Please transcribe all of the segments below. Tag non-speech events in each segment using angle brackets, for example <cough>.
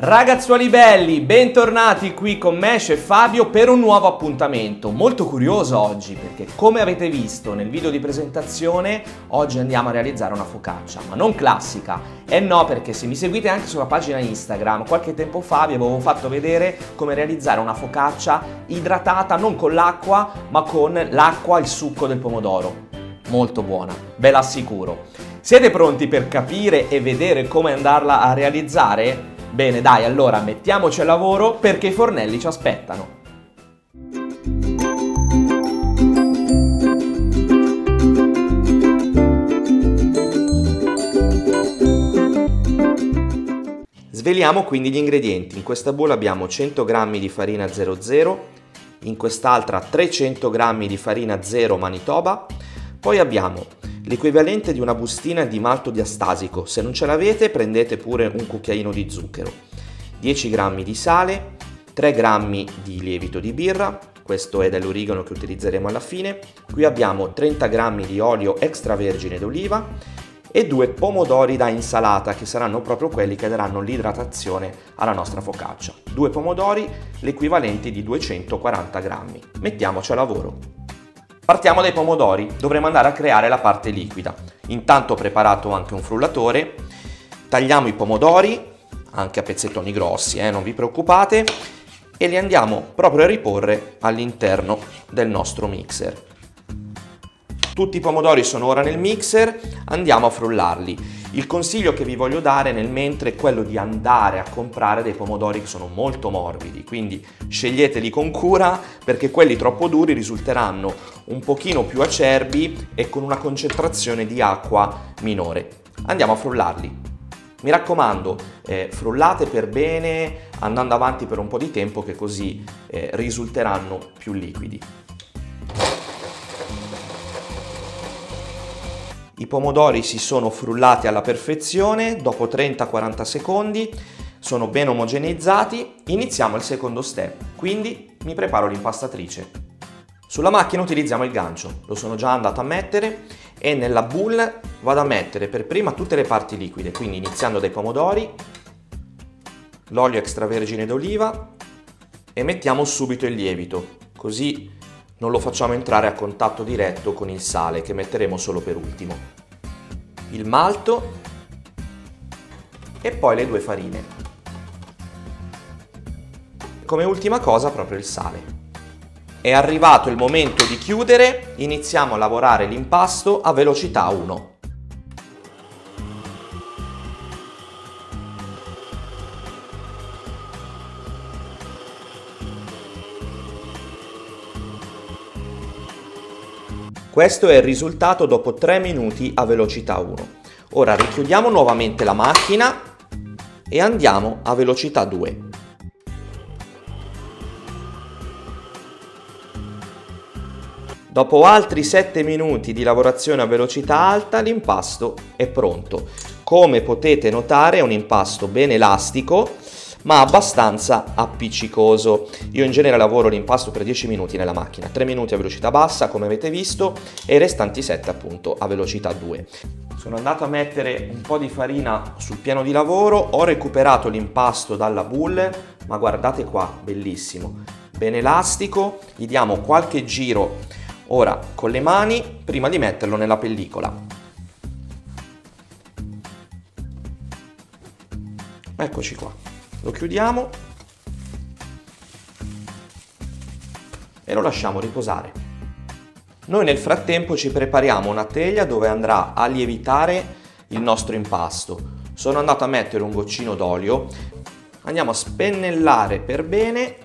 Ragazzuoli belli, bentornati qui con me, Chef Fabio, per un nuovo appuntamento. Molto curioso oggi perché, come avete visto nel video di presentazione, oggi andiamo a realizzare una focaccia, ma non classica. E no, perché se mi seguite anche sulla pagina Instagram, qualche tempo fa vi avevo fatto vedere come realizzare una focaccia idratata non con l'acqua, ma con l'acqua e il succo del pomodoro. Molto buona, ve l'assicuro. Siete pronti per capire e vedere come andarla a realizzare? Bene, dai, allora mettiamoci al lavoro perché i fornelli ci aspettano. Sveliamo quindi gli ingredienti. In questa bolla abbiamo 100 g di farina 00, in quest'altra 300 g di farina 0 Manitoba, poi abbiamo l'equivalente di una bustina di malto diastasico, se non ce l'avete prendete pure un cucchiaino di zucchero, 10 g di sale, 3 g di lievito di birra, questo è dell'origano che utilizzeremo alla fine, qui abbiamo 30 g di olio extravergine d'oliva e due pomodori da insalata che saranno proprio quelli che daranno l'idratazione alla nostra focaccia. Due pomodori, l'equivalente di 240 g. Mettiamoci a lavoro. Partiamo dai pomodori, dovremo andare a creare la parte liquida. Intanto ho preparato anche un frullatore, tagliamo i pomodori, anche a pezzettoni grossi, eh, non vi preoccupate, e li andiamo proprio a riporre all'interno del nostro mixer. Tutti i pomodori sono ora nel mixer, andiamo a frullarli. Il consiglio che vi voglio dare nel mentre è quello di andare a comprare dei pomodori che sono molto morbidi, quindi sceglieteli con cura perché quelli troppo duri risulteranno un pochino più acerbi e con una concentrazione di acqua minore. Andiamo a frullarli. Mi raccomando, eh, frullate per bene andando avanti per un po' di tempo che così eh, risulteranno più liquidi. I pomodori si sono frullati alla perfezione, dopo 30-40 secondi sono ben omogeneizzati, iniziamo il secondo step, quindi mi preparo l'impastatrice. Sulla macchina utilizziamo il gancio, lo sono già andato a mettere e nella boule vado a mettere per prima tutte le parti liquide, quindi iniziando dai pomodori, l'olio extravergine d'oliva e mettiamo subito il lievito, così non lo facciamo entrare a contatto diretto con il sale che metteremo solo per ultimo. Il malto e poi le due farine. Come ultima cosa proprio il sale. È arrivato il momento di chiudere, iniziamo a lavorare l'impasto a velocità 1. Questo è il risultato dopo 3 minuti a velocità 1. Ora richiudiamo nuovamente la macchina e andiamo a velocità 2. Dopo altri 7 minuti di lavorazione a velocità alta l'impasto è pronto. Come potete notare è un impasto ben elastico ma abbastanza appiccicoso. Io in genere lavoro l'impasto per 10 minuti nella macchina, 3 minuti a velocità bassa come avete visto e i restanti 7 appunto a velocità 2. Sono andato a mettere un po' di farina sul piano di lavoro, ho recuperato l'impasto dalla boule, ma guardate qua, bellissimo, ben elastico, gli diamo qualche giro ora con le mani prima di metterlo nella pellicola. Eccoci qua lo chiudiamo e lo lasciamo riposare. Noi nel frattempo ci prepariamo una teglia dove andrà a lievitare il nostro impasto. Sono andato a mettere un goccino d'olio, andiamo a spennellare per bene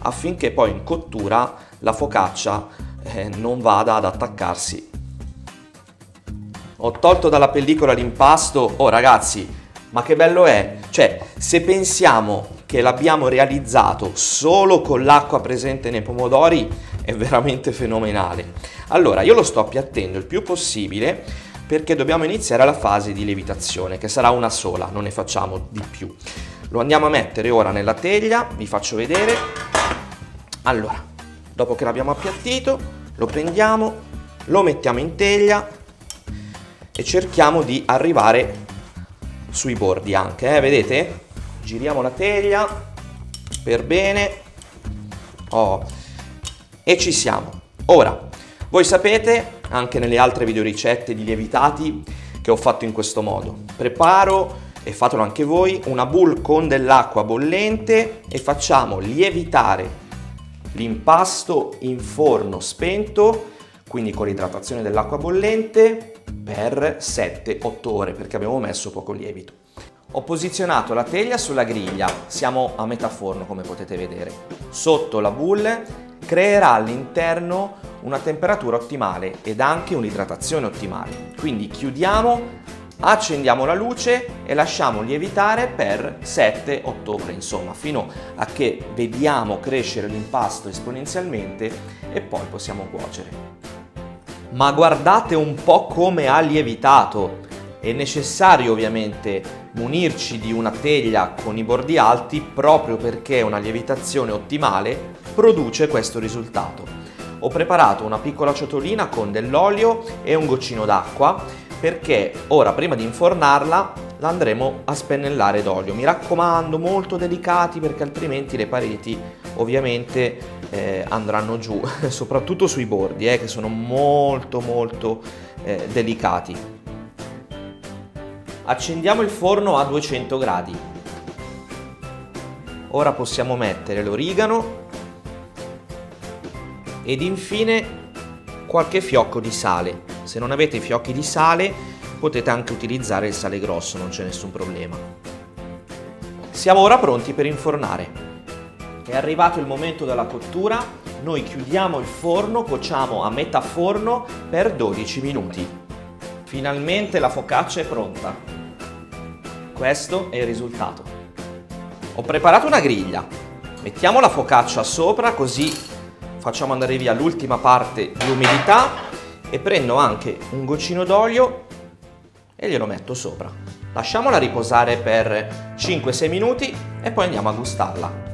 affinché poi in cottura la focaccia eh, non vada ad attaccarsi. Ho tolto dalla pellicola l'impasto, oh ragazzi, ma che bello è! Cioè, se pensiamo che l'abbiamo realizzato solo con l'acqua presente nei pomodori, è veramente fenomenale. Allora, io lo sto appiattendo il più possibile perché dobbiamo iniziare la fase di lievitazione, che sarà una sola, non ne facciamo di più. Lo andiamo a mettere ora nella teglia, vi faccio vedere. Allora, dopo che l'abbiamo appiattito, lo prendiamo, lo mettiamo in teglia e cerchiamo di arrivare sui bordi anche, eh, vedete? giriamo la teglia per bene. Oh. E ci siamo. Ora, voi sapete, anche nelle altre videoricette di lievitati che ho fatto in questo modo, preparo e fatelo anche voi, una bowl con dell'acqua bollente e facciamo lievitare l'impasto in forno spento, quindi con l'idratazione dell'acqua bollente, per 7-8 ore perché abbiamo messo poco lievito. Ho posizionato la teglia sulla griglia, siamo a metà forno come potete vedere. Sotto la bowl creerà all'interno una temperatura ottimale ed anche un'idratazione ottimale. Quindi chiudiamo accendiamo la luce e lasciamo lievitare per 7-8 ore, insomma, fino a che vediamo crescere l'impasto esponenzialmente e poi possiamo cuocere. Ma guardate un po' come ha lievitato. È necessario ovviamente munirci di una teglia con i bordi alti proprio perché una lievitazione ottimale produce questo risultato. Ho preparato una piccola ciotolina con dell'olio e un goccino d'acqua perché ora prima di infornarla la andremo a spennellare d'olio. Mi raccomando, molto delicati perché altrimenti le pareti ovviamente eh, andranno giù, <laughs> soprattutto sui bordi eh, che sono molto molto eh, delicati. Accendiamo il forno a 200 gradi. Ora possiamo mettere l'origano ed infine qualche fiocco di sale. Se non avete i fiocchi di sale potete anche utilizzare il sale grosso, non c'è nessun problema. Siamo ora pronti per infornare. È arrivato il momento della cottura, noi chiudiamo il forno, cuociamo a metà forno per 12 minuti. Finalmente la focaccia è pronta. Questo è il risultato. Ho preparato una griglia. Mettiamo la focaccia sopra così facciamo andare via l'ultima parte di umidità e prendo anche un goccino d'olio e glielo metto sopra. Lasciamola riposare per 5-6 minuti e poi andiamo a gustarla.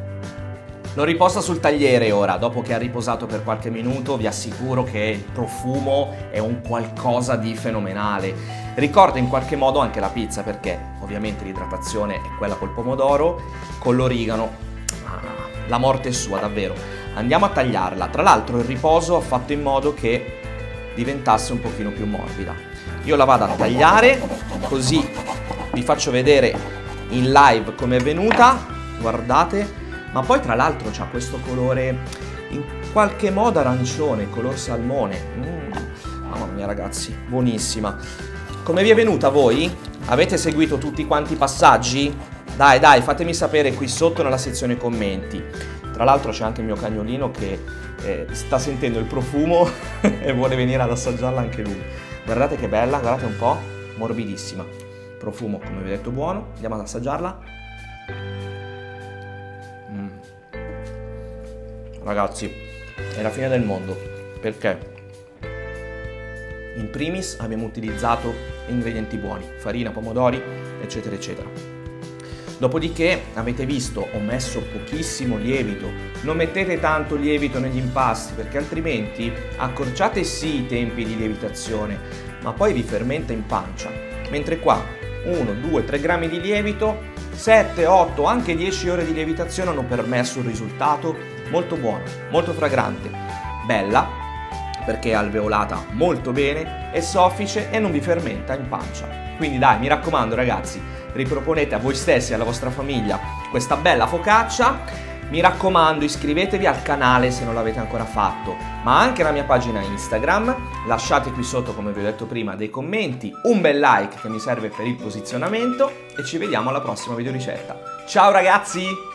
Lo riposa sul tagliere ora, dopo che ha riposato per qualche minuto vi assicuro che il profumo è un qualcosa di fenomenale. Ricorda in qualche modo anche la pizza perché ovviamente l'idratazione è quella col pomodoro, con l'origano, ah, la morte è sua davvero. Andiamo a tagliarla, tra l'altro il riposo ha fatto in modo che diventasse un pochino più morbida. Io la vado a tagliare, così vi faccio vedere in live come è venuta, guardate, ma poi tra l'altro c'ha questo colore in qualche modo arancione, color salmone. Mm, mamma mia ragazzi, buonissima. Come vi è venuta voi? Avete seguito tutti quanti i passaggi? Dai, dai, fatemi sapere qui sotto nella sezione commenti. Tra l'altro c'è anche il mio cagnolino che eh, sta sentendo il profumo <laughs> e vuole venire ad assaggiarla anche lui. Guardate che bella, guardate un po', morbidissima. Profumo, come vi ho detto, buono. Andiamo ad assaggiarla. Ragazzi, è la fine del mondo. Perché? In primis abbiamo utilizzato ingredienti buoni, farina, pomodori, eccetera, eccetera. Dopodiché avete visto ho messo pochissimo lievito, non mettete tanto lievito negli impasti perché altrimenti accorciate sì i tempi di lievitazione ma poi vi fermenta in pancia. Mentre qua 1, 2, 3 grammi di lievito, 7, 8, anche 10 ore di lievitazione hanno permesso un risultato molto buono, molto fragrante, bella perché è alveolata molto bene, è soffice e non vi fermenta in pancia. Quindi dai, mi raccomando ragazzi, riproponete a voi stessi e alla vostra famiglia questa bella focaccia. Mi raccomando iscrivetevi al canale se non l'avete ancora fatto, ma anche alla mia pagina Instagram, lasciate qui sotto come vi ho detto prima dei commenti, un bel like che mi serve per il posizionamento e ci vediamo alla prossima video ricetta. Ciao ragazzi!